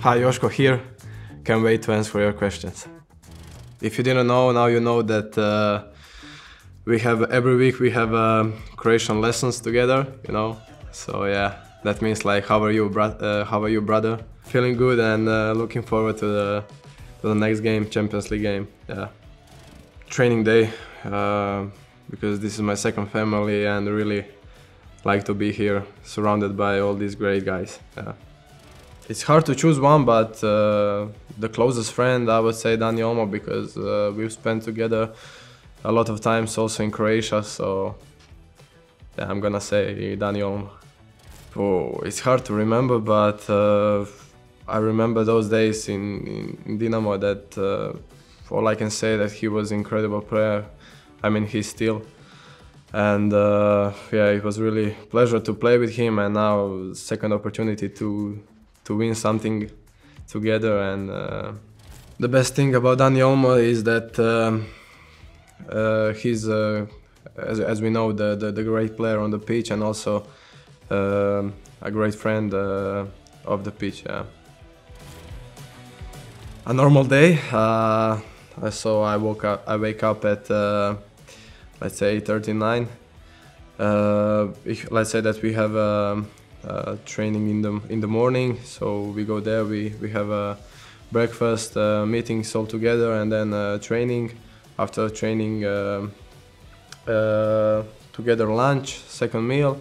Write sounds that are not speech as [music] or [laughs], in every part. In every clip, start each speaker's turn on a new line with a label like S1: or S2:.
S1: Hi, Joško here. Can't wait to answer your questions. If you didn't know, now you know that uh, we have every week we have uh, Croatian lessons together. You know, so yeah, that means like how are you, uh, how are you, brother? Feeling good and uh, looking forward to the to the next game, Champions League game. Yeah, training day uh, because this is my second family and really like to be here, surrounded by all these great guys. Yeah. It's hard to choose one, but uh, the closest friend I would say Dani Olmo because uh, we've spent together a lot of times also in Croatia. So yeah, I'm gonna say Dani Olmo. Oh, it's hard to remember, but uh, I remember those days in, in, in Dinamo that uh, all I can say that he was incredible player. I mean, he's still. And uh, yeah, it was really pleasure to play with him, and now second opportunity to to win something together. And uh, the best thing about Dani Olmo is that um, uh, he's, uh, as, as we know, the, the, the great player on the pitch and also um a great friend uh, of the pitch. Yeah. A normal day. Uh, so I woke up. I wake up at uh, let's say 39. Uh, let's say that we have um, uh, training in the in the morning, so we go there. We we have a breakfast, uh, meetings all together, and then uh, training. After training, um uh, together lunch, second meal,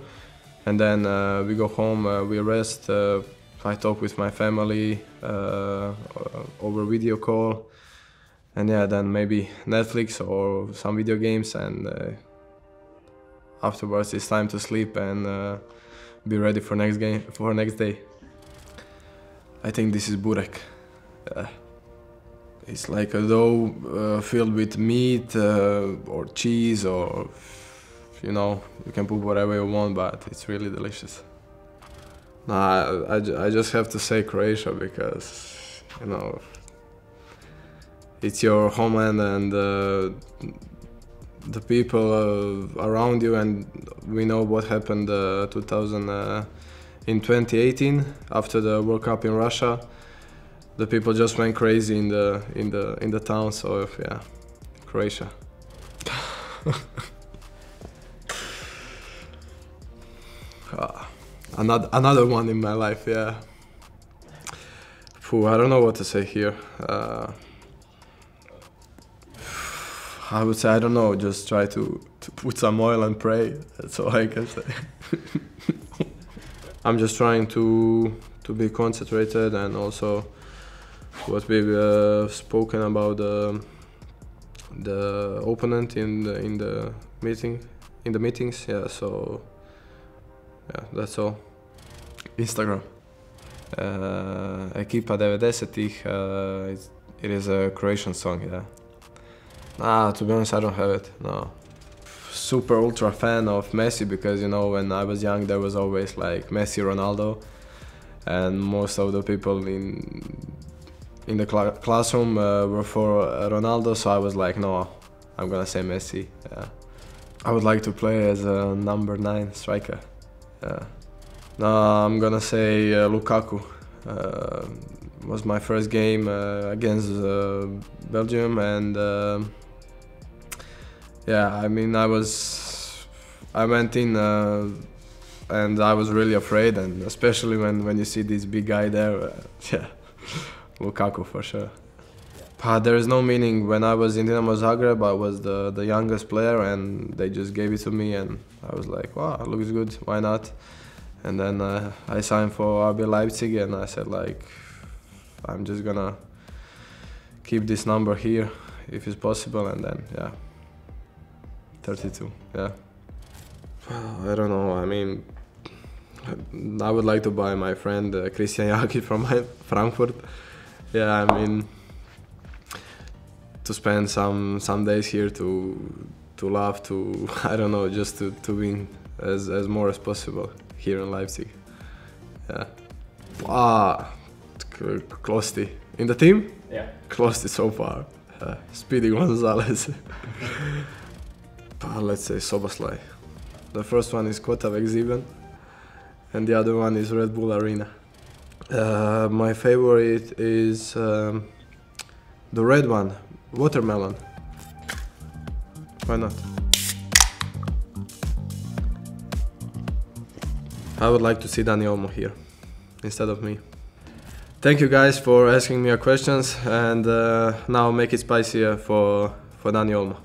S1: and then uh, we go home. Uh, we rest. Uh, I talk with my family uh, over video call, and yeah, then maybe Netflix or some video games, and uh, afterwards it's time to sleep and uh, be ready for next game for next day. I think this is burek. Uh, it's like a dough uh, filled with meat uh, or cheese or you know you can put whatever you want, but it's really delicious. Nah, I, I, I just have to say Croatia because you know it's your homeland and uh, the people uh, around you and we know what happened uh, 2000 uh, in 2018 after the World Cup in Russia. The people just went crazy in the in the in the town so yeah Croatia. [laughs] Ah, another another one in my life yeah. Phew, I don't know what to say here uh, I would say I don't know. Just try to, to put some oil and pray. That's all I can say. [laughs] I'm just trying to to be concentrated and also what we've uh, spoken about the the opponent in the in the meeting in the meetings. Yeah. So yeah, that's all. Instagram. Uh, Ekipa 90-ih. Uh, it is a Croatian song. Yeah. Ah, to be honest, I don't have it. No. Super ultra fan of Messi because you know when I was young there was always like Messi, Ronaldo, and most of the people in in the cla- classroom uh, were for uh, Ronaldo. So I was like, no, I'm gonna say Messi. Yeah. I would like to play as a number nine striker. Yeah. No, I'm gonna say uh, Lukaku. Uh, was my first game uh, against uh, Belgium, and um yeah, I mean, I was, I went in, uh, and I was really afraid, and especially when when you see this big guy there, uh, [laughs] yeah, Lukaku for sure. Uh, there is no meaning. When I was in Dinamo Zagreb, I was the the youngest player, and they just gave it to me, and I was like, wow, looks good, why not? And then uh, I signed for RB Leipzig, and I said like, I'm just gonna keep this number here if it's possible, and then yeah, 32. Yeah. I don't know. I mean, I would like to buy my friend uh, Kristijan Jakić from [laughs] Frankfurt. Yeah, I mean, to spend some some days here to to laugh, to [laughs] I don't know, just to, to win as as more as possible here in Leipzig. Yeah. Ah, K- Klosti in the team.
S2: Yeah.
S1: Klosti so far. Uh, Speedy Gonzalez. [laughs] Uh, let's say Szoboszlai. The first one is Cottaweg Sieben, and the other one is Red Bull Arena. Uh, my favorite is um, the red one, watermelon. Why not? I would like to see Dani Olmo here instead of me. Thank you guys for asking me your questions and uh, now make it spicier for, for Dani Olmo.